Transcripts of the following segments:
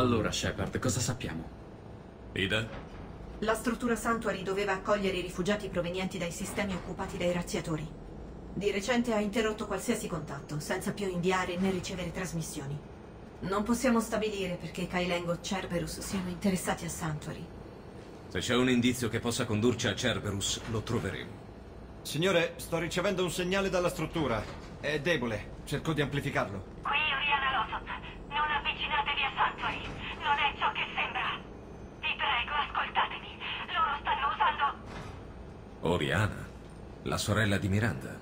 Allora, Shepard, cosa sappiamo? Ida? La struttura Sanctuary doveva accogliere i rifugiati provenienti dai sistemi occupati dai razziatori. Di recente ha interrotto qualsiasi contatto, senza più inviare né ricevere trasmissioni. Non possiamo stabilire perché Kailengo o Cerberus siano interessati a Sanctuary. Se c'è un indizio che possa condurci a Cerberus, lo troveremo. Signore, sto ricevendo un segnale dalla struttura. È debole. Cerco di amplificarlo. Qui Oriana Losot. Non avvicinatevi a Sanctuary. Non è ciò che sembra. Vi prego, ascoltatemi. Loro stanno usando... Oriana, la sorella di Miranda.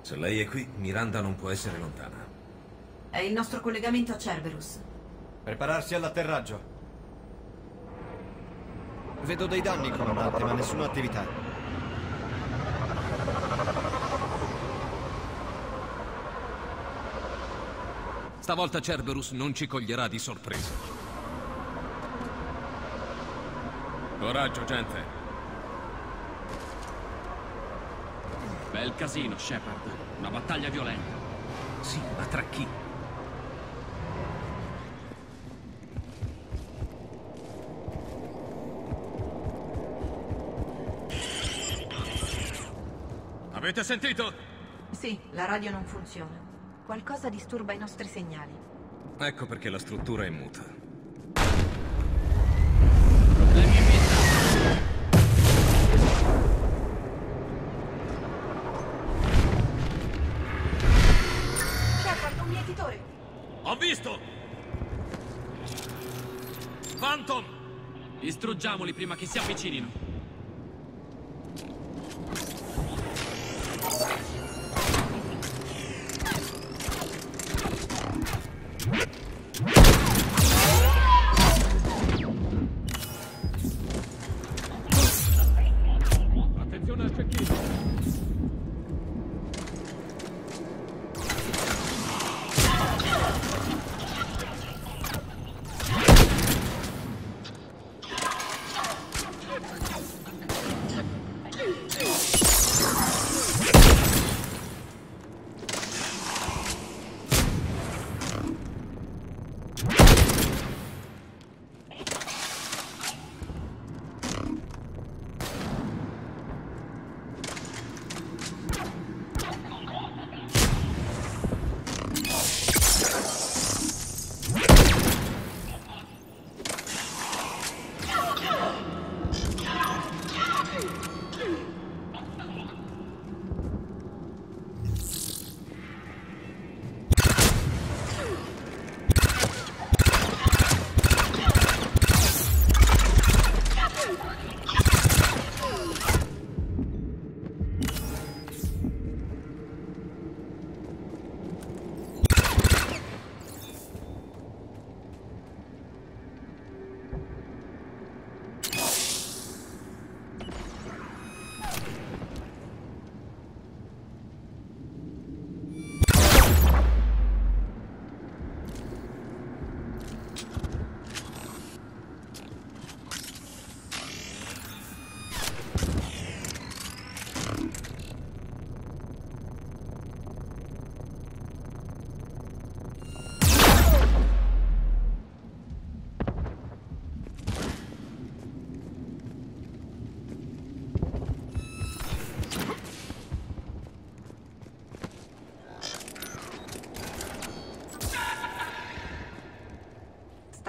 Se lei è qui, Miranda non può essere lontana. È il nostro collegamento a Cerberus. Prepararsi all'atterraggio. Vedo dei danni, comandante, ma nessuna attività. Stavolta Cerberus non ci coglierà di sorpresa. Coraggio, gente. Bel casino, Shepard. Una battaglia violenta. Sì, ma tra chi? Avete sentito? Sì, la radio non funziona. Qualcosa disturba i nostri segnali. Ecco perché la struttura è muta. Mietitore! Ho visto! Phantom! Distruggiamoli prima che si avvicinino.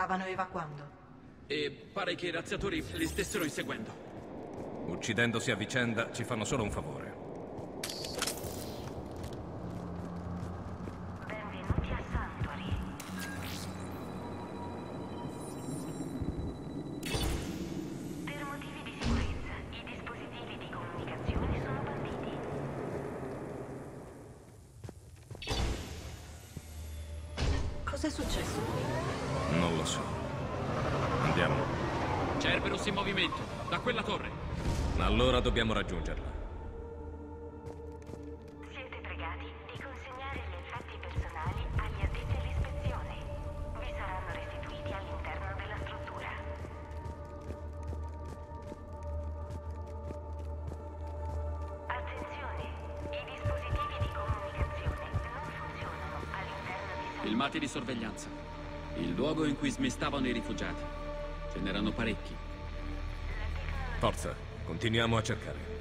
Stavano evacuando. E pare che i razziatori li stessero inseguendo. Uccidendosi a vicenda ci fanno solo un favore. Benvenuti a Sanctuary. Per motivi di sicurezza, i dispositivi di comunicazione sono banditi. Cos'è successo qui? Non lo so. Andiamo. Cerberus in movimento. Da quella torre. Allora dobbiamo raggiungerla. Siete pregati di consegnare gli effetti personali agli addetti all'ispezione. Vi saranno restituiti all'interno della struttura. Attenzione! I dispositivi di comunicazione non funzionano all'interno di Filmati di sorveglianza. Luogo in cui smistavano i rifugiati. Ce n'erano parecchi. Forza, continuiamo a cercare.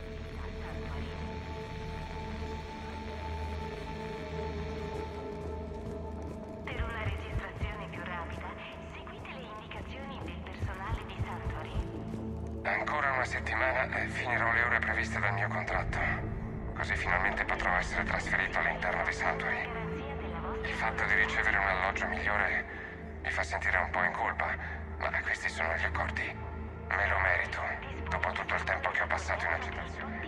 Fa sentire un po' in colpa, ma questi sono gli accordi. Me lo merito, dopo tutto il tempo che ho passato in agitazione.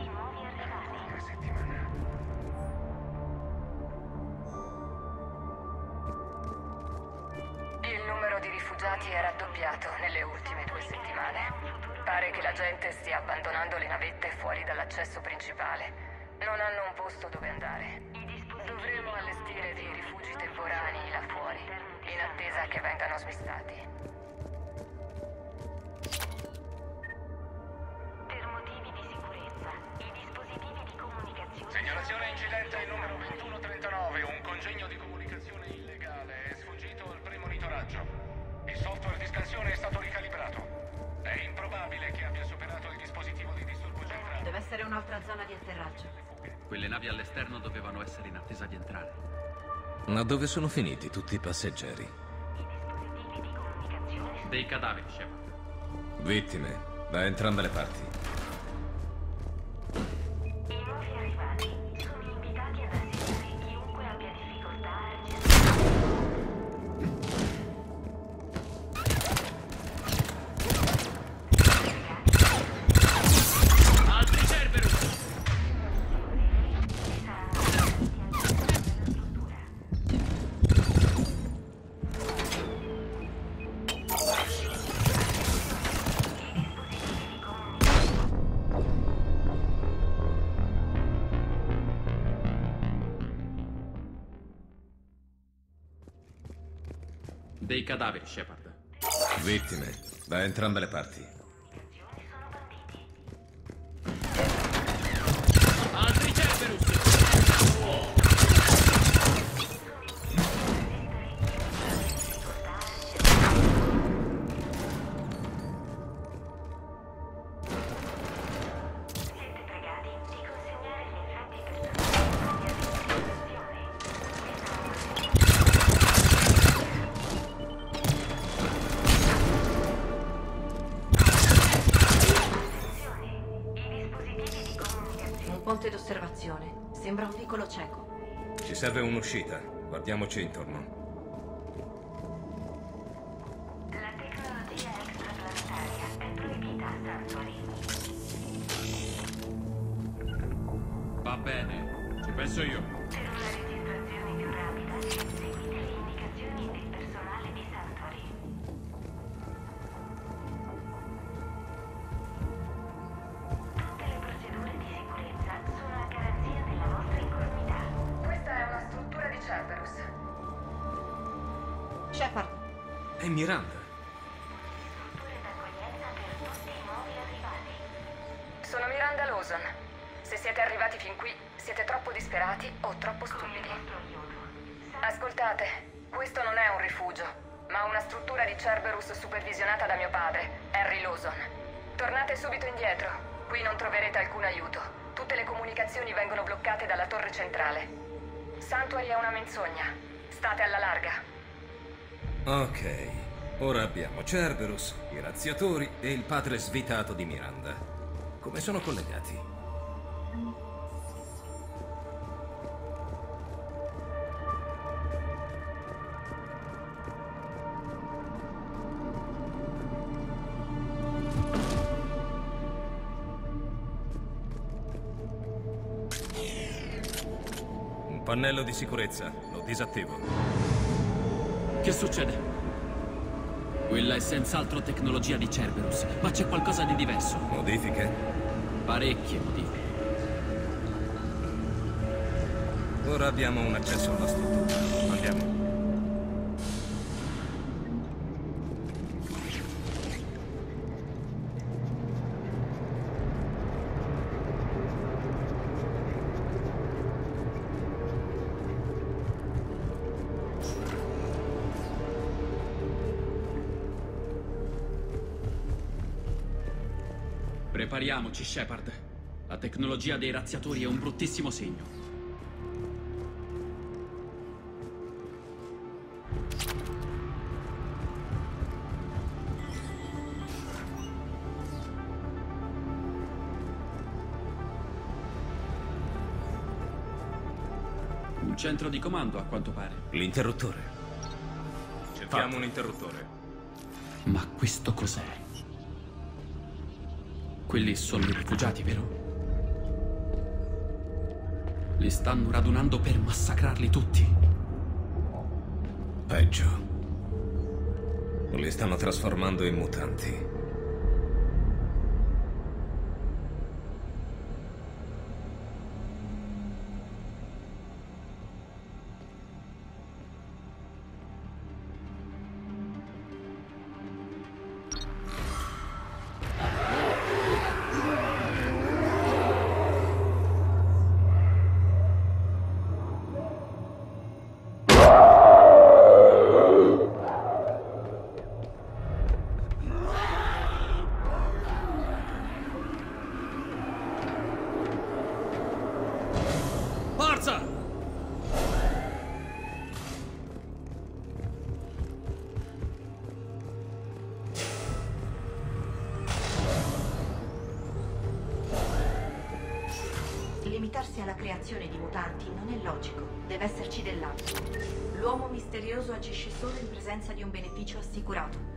Una settimana. Il numero di rifugiati è raddoppiato nelle ultime due settimane. Pare che la gente stia abbandonando le navette fuori dall'accesso principale. Non hanno un posto dove andare. Dovremo allestire dei rifugi temporanei là fuori, in attesa che vengano smistati. Per motivi di sicurezza, i dispositivi di comunicazione Segnalazione incidente numero 2139, un congegno di comunicazione illegale è sfuggito al premonitoraggio. Il software di scansione è stato ricalibrato. È improbabile che abbia superato il dispositivo di disturbo centrale. Deve essere un'altra zona di atterraggio. Quelle navi all'esterno dovevano essere in attesa di entrare. Ma dove sono finiti tutti i passeggeri? Dei cadaveri, Shepard. Vittime, da entrambe le parti. Cadaveri, Shepard. Vittime, da entrambe le parti. Serve un'uscita. Guardiamoci intorno. La tecnologia extraplanetaria è proibita a Sanctuary. Va bene, ci penso io. Miranda. Sono Miranda Lawson. Se siete arrivati fin qui, siete troppo disperati o troppo stupidi. Ascoltate, questo non è un rifugio, ma una struttura di Cerberus supervisionata da mio padre, Harry Lawson. Tornate subito indietro. Qui non troverete alcun aiuto. Tutte le comunicazioni vengono bloccate dalla torre centrale. Sanctuary è una menzogna. State alla larga. Ok, ora abbiamo Cerberus, i razziatori e il padre svitato di Miranda. Come sono collegati? Un pannello di sicurezza, lo disattivo. Che succede? Quella è senz'altro tecnologia di Cerberus, ma c'è qualcosa di diverso. Modifiche? Parecchie modifiche. Ora abbiamo un accesso alla struttura. Andiamo. Prepariamoci, Shepard. La tecnologia dei razziatori è un bruttissimo segno. Un centro di comando, a quanto pare. L'interruttore. Cerchiamo Fatto. un interruttore. Ma questo cos'è? Quelli sono i rifugiati, vero? Li stanno radunando per massacrarli tutti. Peggio. Li stanno trasformando in mutanti. Logico, deve esserci dell'altro. L'uomo misterioso agisce solo in presenza di un beneficio assicurato.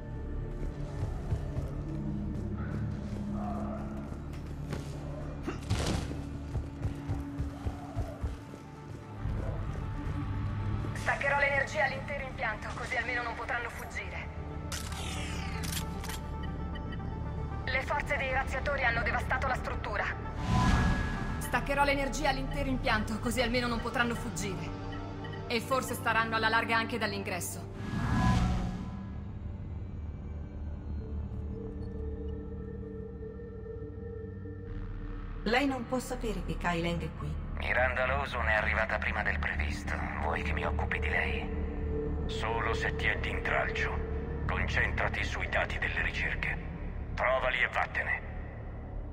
Staccherò l'energia all'intero impianto, così almeno non potranno fuggire. Le forze dei razziatori hanno devastato la struttura. Staccherò l'energia all'intero impianto, così almeno non potranno fuggire. E forse staranno alla larga anche dall'ingresso. Lei non può sapere che Kai Lang è qui. Miranda Lawson è arrivata prima del previsto. Vuoi che mi occupi di lei? Solo se ti è d'intralcio. Concentrati sui dati delle ricerche. Trovali e vattene.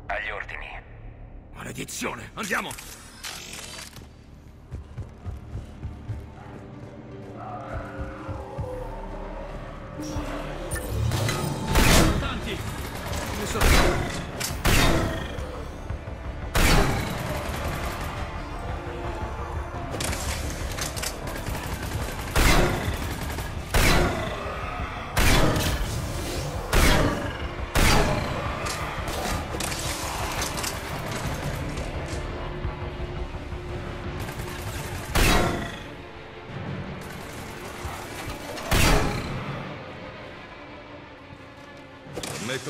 Agli ordini. Maledizione! Andiamo!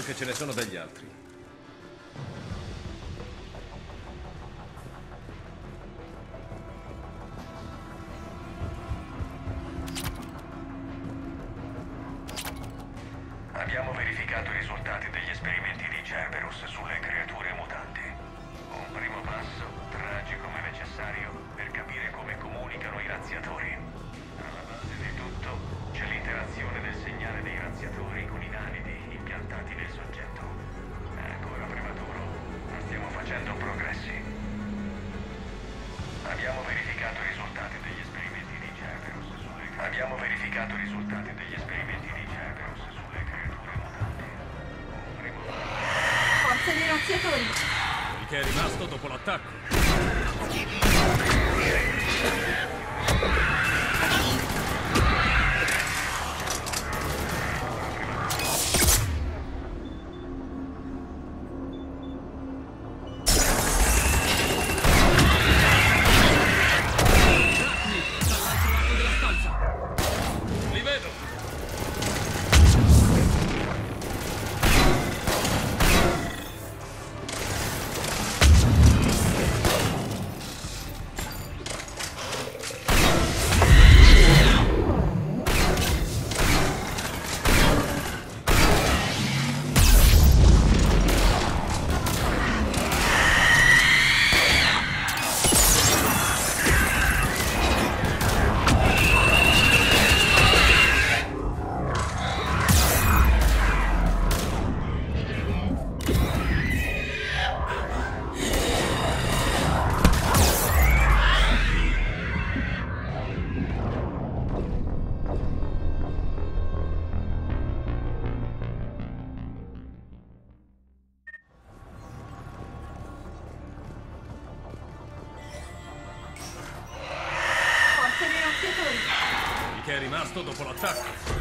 Che ce ne sono degli altri. Sei rimasto dopo l'attacco.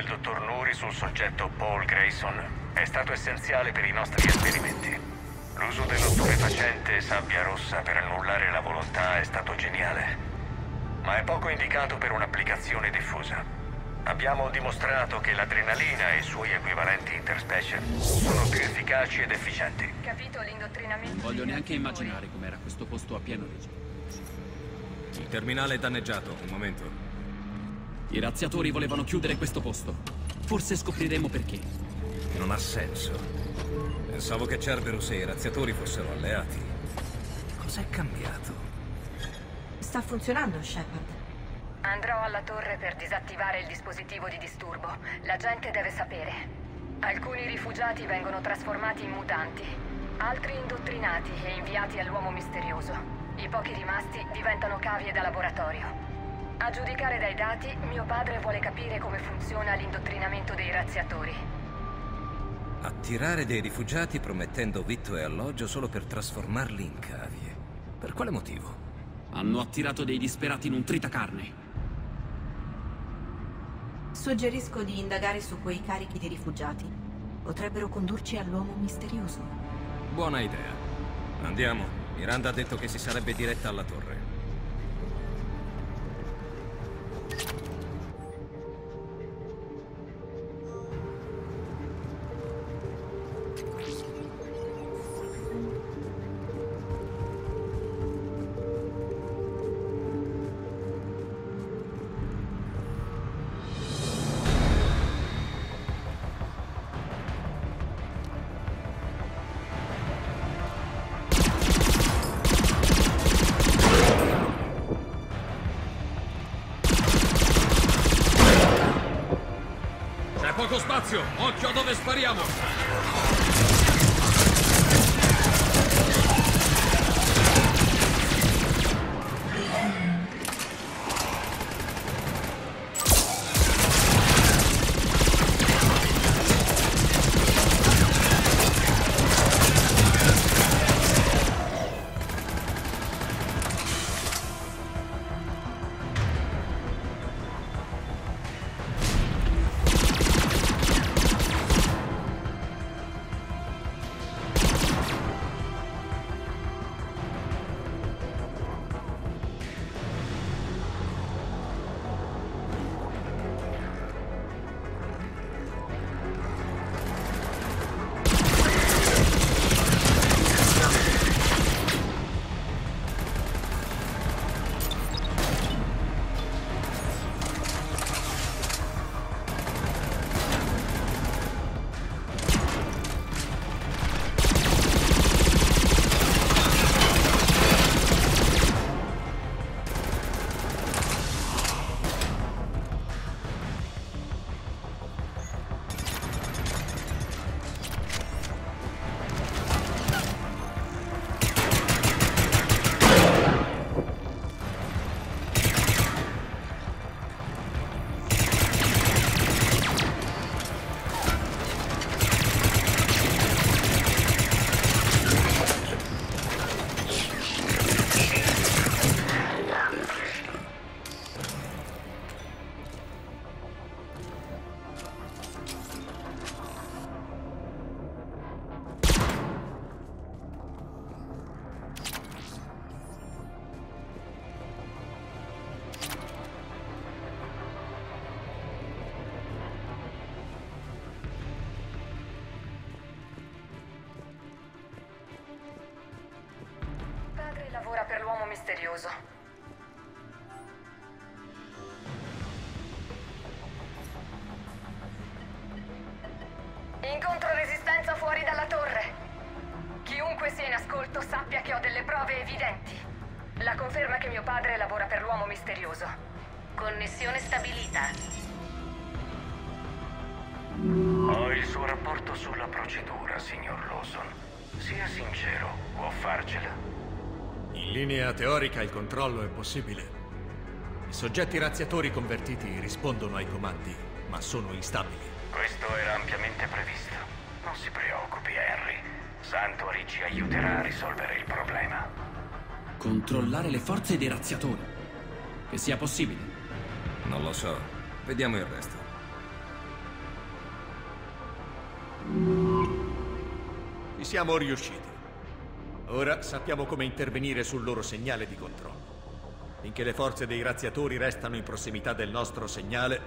Del dottor Nuri sul soggetto Paul Grayson è stato essenziale per i nostri esperimenti. L'uso dello stupefacente sabbia rossa per annullare la volontà è stato geniale, ma è poco indicato per un'applicazione diffusa. Abbiamo dimostrato che l'adrenalina e i suoi equivalenti interspecie sono più efficaci ed efficienti. Capito l'indottrinamento? Non voglio neanche immaginare com'era questo posto a pieno regime. Il terminale è danneggiato. Un momento. I razziatori volevano chiudere questo posto. Forse scopriremo perché. Non ha senso. Pensavo che Cerberus e i razziatori fossero alleati. Cos'è cambiato? Sta funzionando, Shepard. Andrò alla torre per disattivare il dispositivo di disturbo. La gente deve sapere. Alcuni rifugiati vengono trasformati in mutanti, altri indottrinati e inviati all'uomo misterioso. I pochi rimasti diventano cavie da laboratorio. A giudicare dai dati, mio padre vuole capire come funziona l'indottrinamento dei razziatori. Attirare dei rifugiati promettendo vitto e alloggio solo per trasformarli in cavie. Per quale motivo? Hanno attirato dei disperati in un tritacarne. Suggerisco di indagare su quei carichi di rifugiati. Potrebbero condurci all'uomo misterioso. Buona idea. Andiamo. Miranda ha detto che si sarebbe diretta alla torre. Poco spazio! Occhio dove spariamo! Misterioso. Linea teorica il controllo è possibile. I soggetti razziatori convertiti rispondono ai comandi, ma sono instabili. Questo era ampiamente previsto. Non si preoccupi, Henry. Sanctuary ci aiuterà a risolvere il problema. Controllare le forze dei razziatori. Che sia possibile. Non lo so. Vediamo il resto. Ci siamo riusciti. Ora sappiamo come intervenire sul loro segnale di controllo. Finché le forze dei razziatori restano in prossimità del nostro segnale,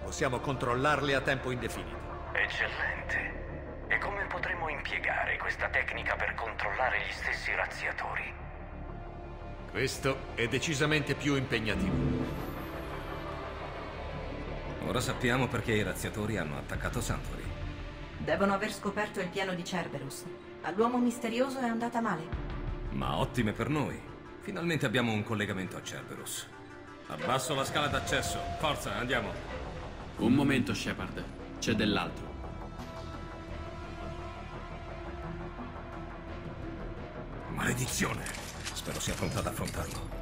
possiamo controllarle a tempo indefinito. Eccellente. E come potremmo impiegare questa tecnica per controllare gli stessi razziatori? Questo è decisamente più impegnativo. Ora sappiamo perché i razziatori hanno attaccato Santori. Devono aver scoperto il piano di Cerberus. All'uomo misterioso è andata male. Ma ottime per noi. Finalmente abbiamo un collegamento a Cerberus. Abbasso la scala d'accesso. Forza, andiamo. Un momento, Shepard. C'è dell'altro. Maledizione! Spero sia pronta ad affrontarlo.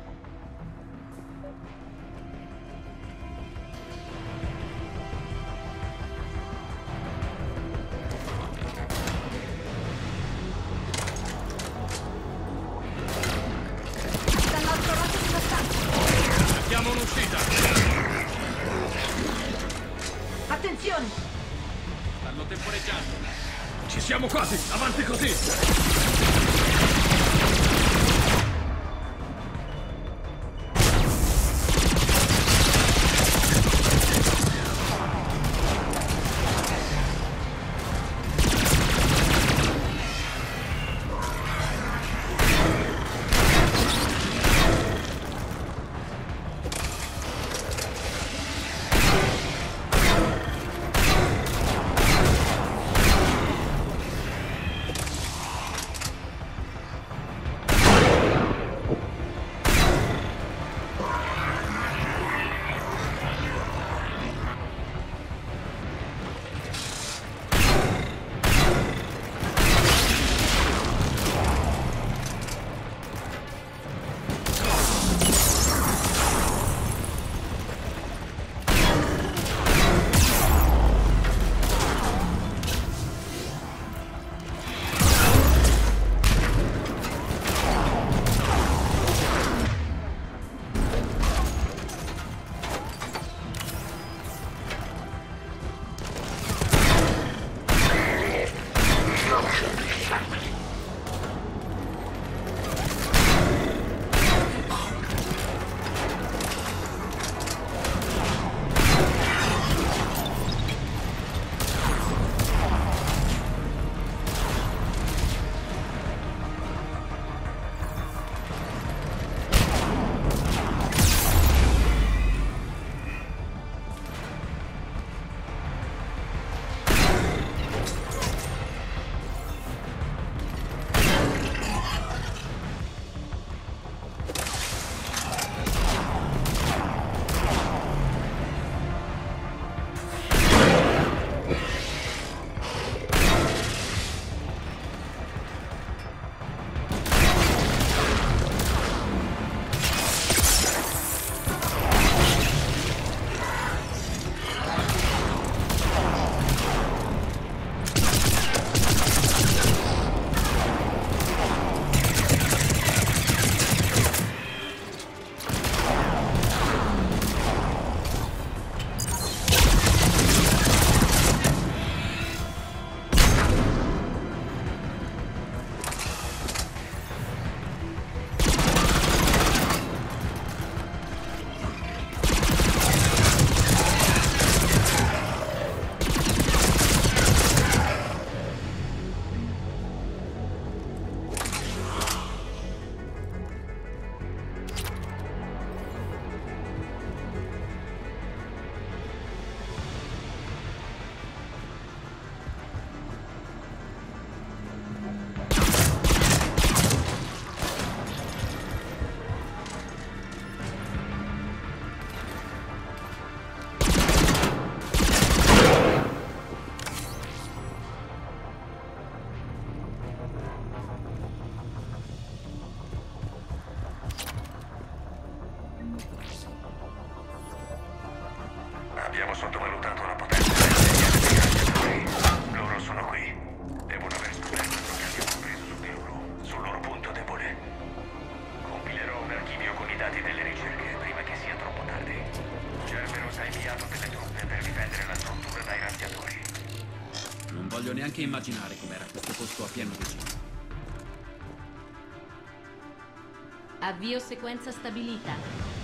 Avvio sequenza stabilita.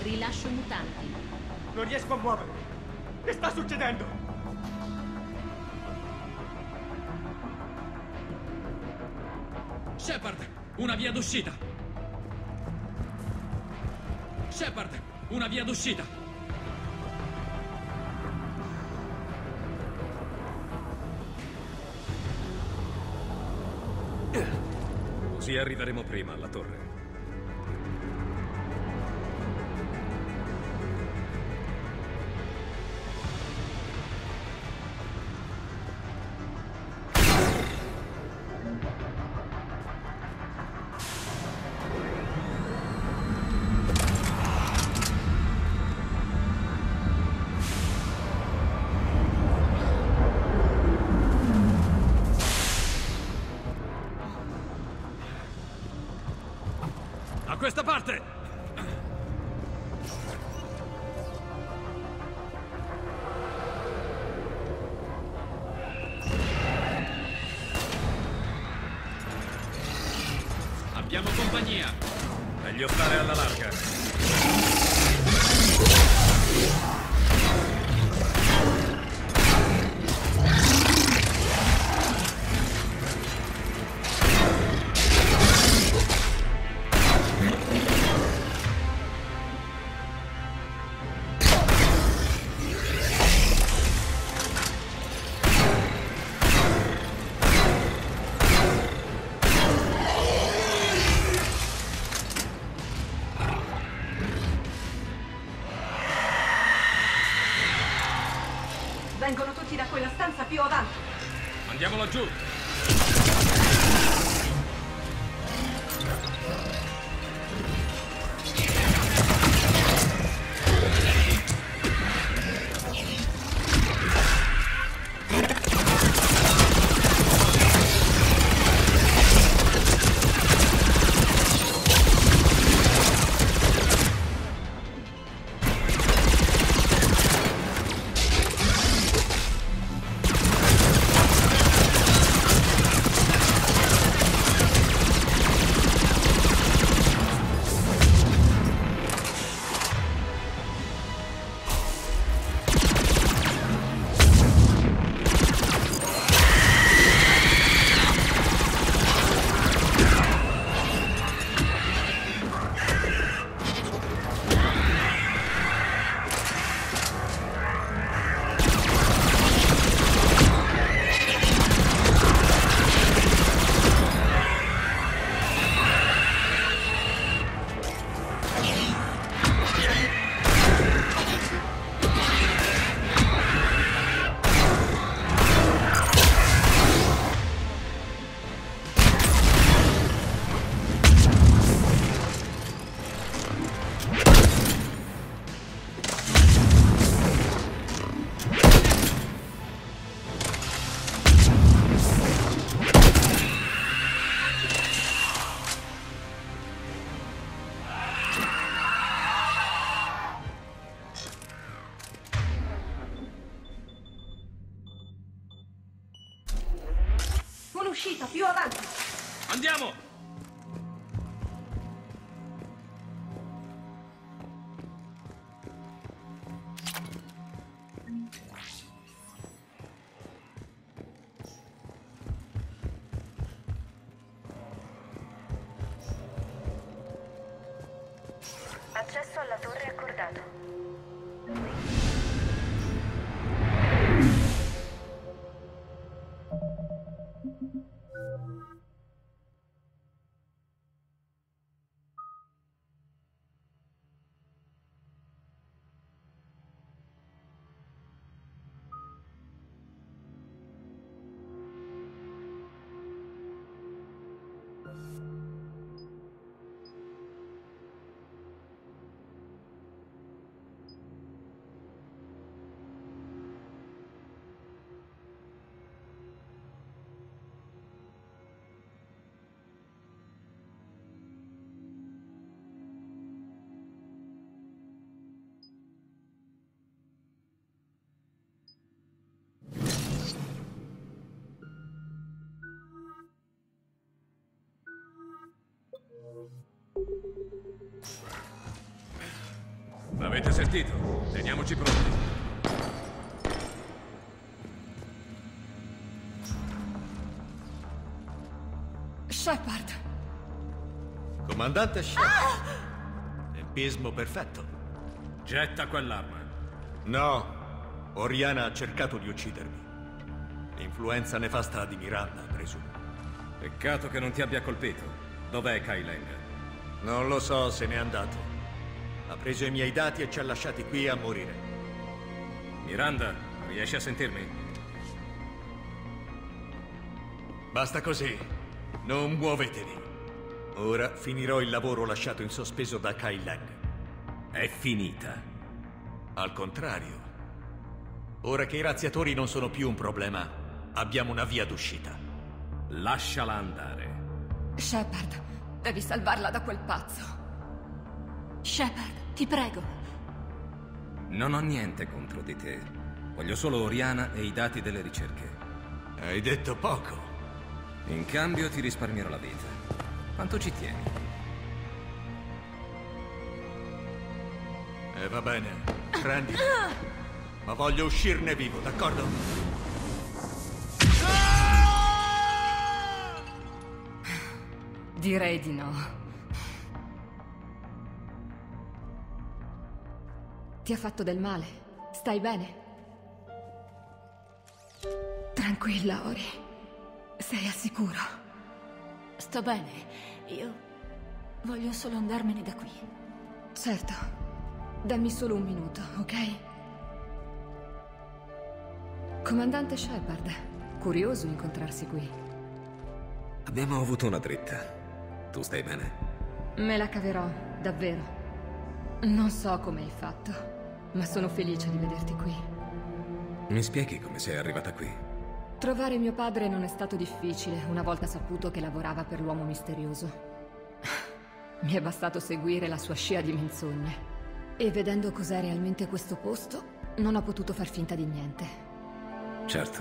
Rilascio mutanti. Non riesco a muovermi. Che sta succedendo? Shepard, una via d'uscita. Shepard, una via d'uscita. Così arriveremo prima alla torre. compagnia. Meglio stare alla larga. acceso a la torre acordado. L'avete sentito? Teniamoci pronti. Shepard. Comandante Shepard. Ah! Tempismo perfetto. Getta quell'arma. No. Oriana ha cercato di uccidermi. L'influenza nefasta di Miranda, presumo. Peccato che non ti abbia colpito. Dov'è Kai Leng? Non lo so, se n'è andato. Ha preso i miei dati e ci ha lasciati qui a morire. Miranda, riesci a sentirmi? Basta così. Non muovetevi. Ora finirò il lavoro lasciato in sospeso da Kai. È finita. Al contrario. Ora che i razziatori non sono più un problema, abbiamo una via d'uscita. Lasciala andare. Shepard, devi salvarla da quel pazzo. Shepard, ti prego. Non ho niente contro di te. Voglio solo Oriana e i dati delle ricerche. Hai detto poco. In cambio ti risparmierò la vita. Quanto ci tieni? E va bene, prendi. Ma voglio uscirne vivo, d'accordo? Direi di no. Ti ha fatto del male? Stai bene? Tranquilla, Ori. Sei al sicuro? Sto bene. Io voglio solo andarmene da qui. Certo. Dammi solo un minuto, ok? Comandante Shepard, curioso incontrarsi qui. Abbiamo avuto una dritta. Tu stai bene? Me la caverò, davvero. Non so come hai fatto, ma sono felice di vederti qui. Mi spieghi come sei arrivata qui? Trovare mio padre non è stato difficile una volta saputo che lavorava per l'uomo misterioso. Mi è bastato seguire la sua scia di menzogne. E vedendo cos'è realmente questo posto, non ho potuto far finta di niente. Certo.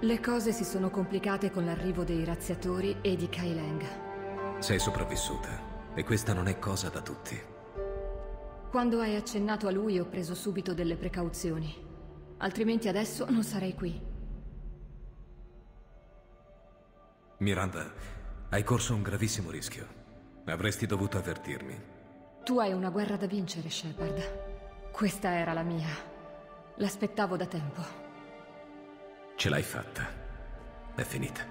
Le cose si sono complicate con l'arrivo dei razziatori e di Kai Lang. Sei sopravvissuta. E questa non è cosa da tutti. Quando hai accennato a lui ho preso subito delle precauzioni. Altrimenti adesso non sarei qui. Miranda, hai corso un gravissimo rischio. Avresti dovuto avvertirmi. Tu hai una guerra da vincere, Shepard. Questa era la mia. L'aspettavo da tempo. Ce l'hai fatta. È finita.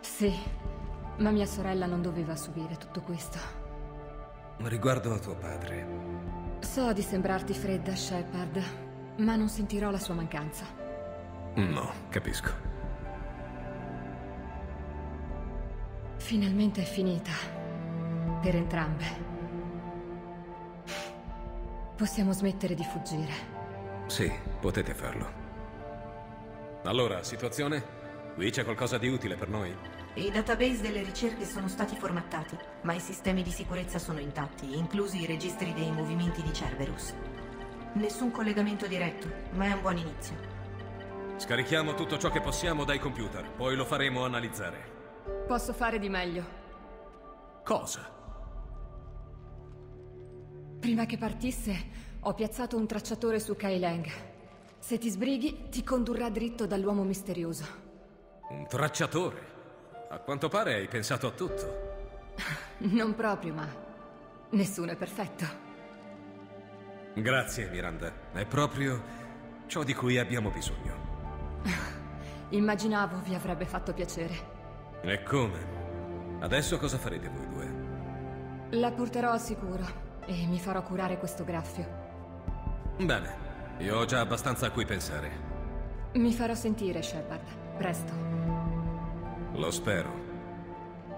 Sì, ma mia sorella non doveva subire tutto questo. Riguardo a tuo padre, So di sembrarti fredda, Shepard, ma non sentirò la sua mancanza. no, capisco. Finalmente è finita. Per entrambe. Possiamo smettere di fuggire. Sì, potete farlo. Allora, situazione? Qui c'è qualcosa di utile per noi? I database delle ricerche sono stati formattati, ma i sistemi di sicurezza sono intatti, inclusi i registri dei movimenti di Cerberus. Nessun collegamento diretto, ma è un buon inizio. Scarichiamo tutto ciò che possiamo dai computer, poi lo faremo analizzare. Posso fare di meglio. Cosa? Prima che partisse, ho piazzato un tracciatore su Kai Lang. Se ti sbrighi, ti condurrà dritto dall'uomo misterioso. Un tracciatore? A quanto pare hai pensato a tutto. Non proprio, ma nessuno è perfetto. Grazie, Miranda. È proprio ciò di cui abbiamo bisogno. Immaginavo vi avrebbe fatto piacere. E come? Adesso cosa farete voi due? La porterò al sicuro e mi farò curare questo graffio. Bene, io ho già abbastanza a cui pensare. Mi farò sentire, Shepard. Presto. Lo spero.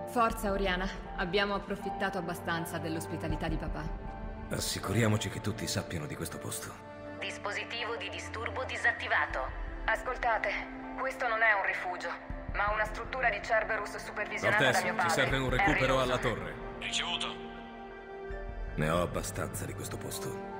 Forza, Oriana. Abbiamo approfittato abbastanza dell'ospitalità di papà. Assicuriamoci che tutti sappiano di questo posto. Dispositivo di disturbo disattivato. Ascoltate, questo non è un rifugio, ma una struttura di Cerberus supervisionata Cortez, da mio ci padre. serve un recupero alla torre. Ricevuto. Ne ho abbastanza di questo posto.